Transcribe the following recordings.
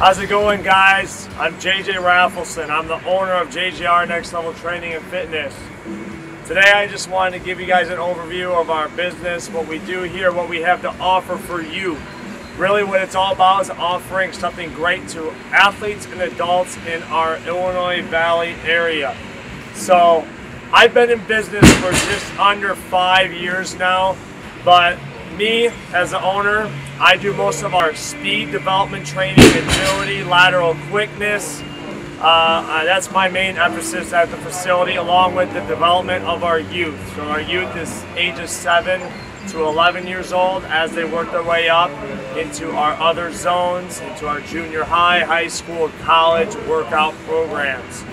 How's it going, guys? I'm JJ Raffleson. I'm the owner of JJR Next Level Training and Fitness. Today, I just wanted to give you guys an overview of our business, what we do here, what we have to offer for you. Really, what it's all about is offering something great to athletes and adults in our Illinois Valley area. So, I've been in business for just under five years now, but me as the owner, I do most of our speed development training, agility, lateral quickness. Uh, uh, that's my main emphasis at the facility, along with the development of our youth. So our youth is ages 7 to 11 years old as they work their way up into our other zones, into our junior high, high school, college workout programs.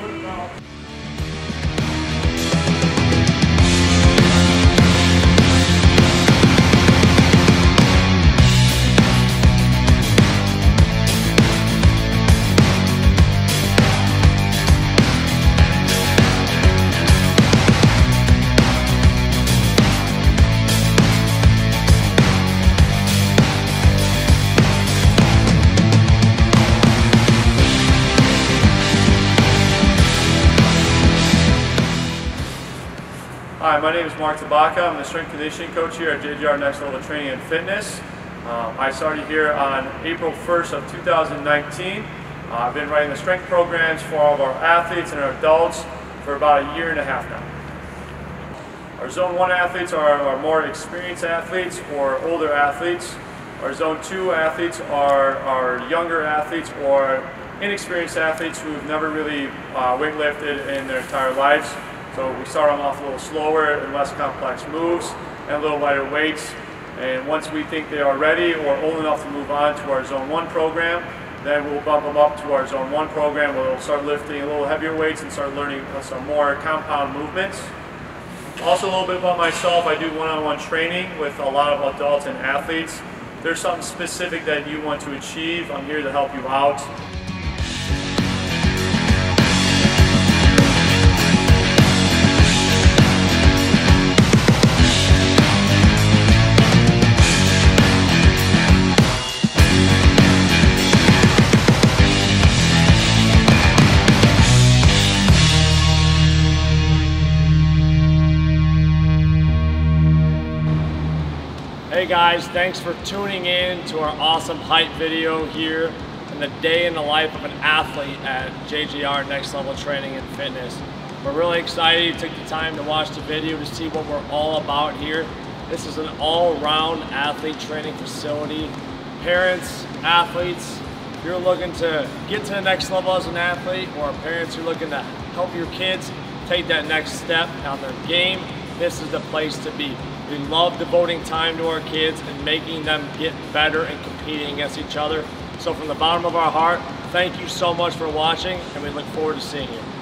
Hi, my name is Mark Tabaka. I'm the strength conditioning coach here at JJR Next Level Training and Fitness. Um, I started here on April 1st of 2019. Uh, I've been running the strength programs for all of our athletes and our adults for about a year and a half now. Our Zone 1 athletes are our more experienced athletes or older athletes. Our Zone 2 athletes are our younger athletes or inexperienced athletes who've never really uh, weightlifted in their entire lives. So we start them off a little slower and less complex moves and a little lighter weights. And once we think they are ready or old enough to move on to our Zone 1 program, then we'll bump them up to our Zone 1 program where they'll start lifting a little heavier weights and start learning some more compound movements. Also a little bit about myself, I do one-on-one -on -one training with a lot of adults and athletes. If there's something specific that you want to achieve, I'm here to help you out. Hey guys, thanks for tuning in to our awesome hype video here in the day in the life of an athlete at JJR Next Level Training and Fitness. We're really excited you took the time to watch the video to see what we're all about here. This is an all-round athlete training facility. Parents, athletes, if you're looking to get to the next level as an athlete or parents who are looking to help your kids take that next step on their game, this is the place to be. We love devoting time to our kids and making them get better and competing against each other. So from the bottom of our heart, thank you so much for watching and we look forward to seeing you.